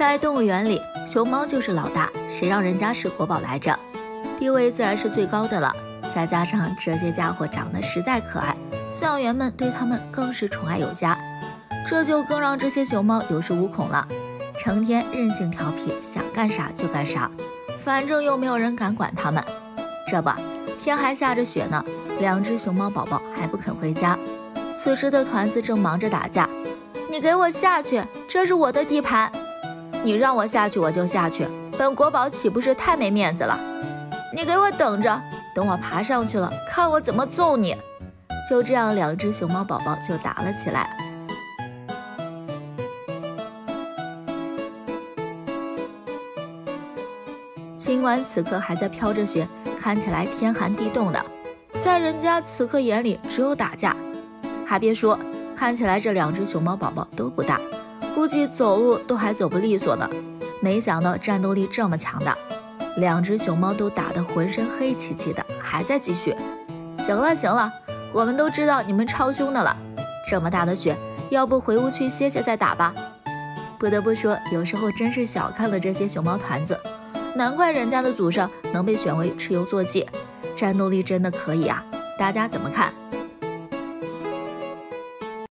在动物园里，熊猫就是老大，谁让人家是国宝来着？地位自然是最高的了。再加上这些家伙长得实在可爱，饲养员们对他们更是宠爱有加，这就更让这些熊猫有恃无恐了，成天任性调皮，想干啥就干啥，反正又没有人敢管他们。这不，天还下着雪呢，两只熊猫宝宝还不肯回家。此时的团子正忙着打架，你给我下去，这是我的地盘。你让我下去，我就下去。本国宝岂不是太没面子了？你给我等着，等我爬上去了，看我怎么揍你！就这样，两只熊猫宝宝就打了起来。尽管此刻还在飘着雪，看起来天寒地冻的，在人家此刻眼里只有打架。还别说，看起来这两只熊猫宝宝都不大。估计走路都还走不利索呢，没想到战斗力这么强大，两只熊猫都打得浑身黑漆漆的，还在继续。行了行了，我们都知道你们超凶的了，这么大的雪，要不回屋去歇歇再打吧。不得不说，有时候真是小看了这些熊猫团子，难怪人家的祖上能被选为蚩尤坐骑，战斗力真的可以啊！大家怎么看？